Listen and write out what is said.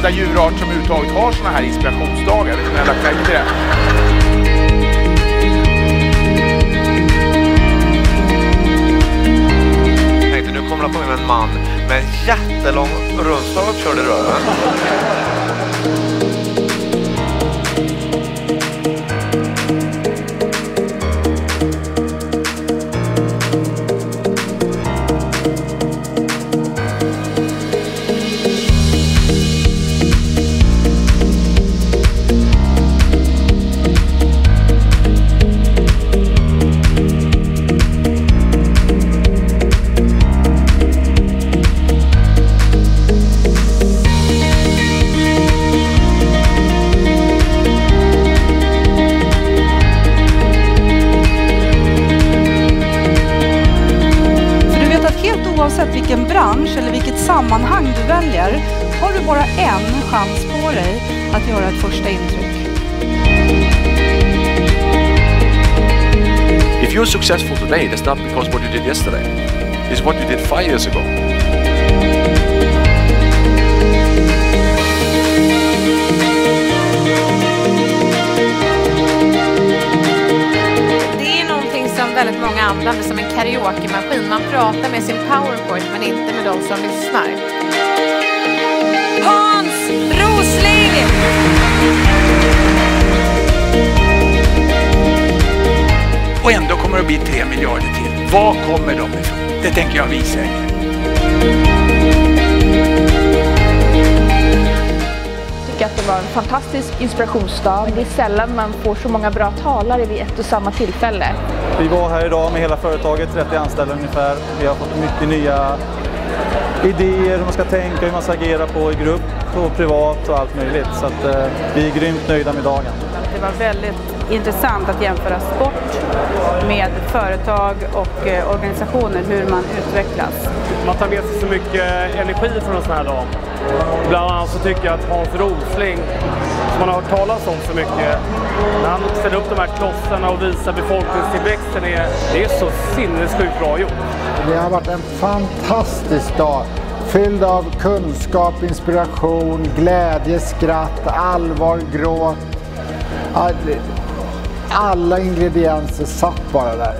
enda djurart som överhuvudtaget har sådana här inspirationsdagar. Det är inte jag lagt märke till det. Jag tänkte nu kommer det komma en man med en jättelång rundstav och körde röven. Oavsett vilken bransch eller vilket sammanhang du väljer har du bara en chans på dig att göra ett första intryck. If you're successful today, that's not because what you did yesterday. It's what you did five years ago. Väldigt många använder som en karaoke-maskin. Man pratar med sin powerpoint men inte med de som lyssnar. Hans Rosling! Och ändå kommer det att bli 3 miljarder till. Var kommer de ifrån? Det tänker jag visa er. Tycker att det var en fantastisk inspirationsdag. Det är sällan man får så många bra talare vid ett och samma tillfälle. Vi var här idag med hela företaget, 30 anställda ungefär. Vi har fått mycket nya idéer hur man ska tänka, hur man ska agera på i grupp och privat och allt möjligt. Så att, eh, vi är grymt nöjda med dagen. Det var väldigt intressant att jämföra sport med företag och eh, organisationer, hur man utvecklas. Man tar med sig så mycket energi från en sån här dag. Bland annat så tycker jag att Hans Rosling, som man har hört talas om så mycket, när han ställer upp de här klossarna och visar befolkningstillväxten, är, det är så sinnessjukt bra gjort. Det har varit en fantastisk dag. Fylld av kunskap, inspiration, glädje, skratt, allvar, gråt. Alla ingredienser satt bara där.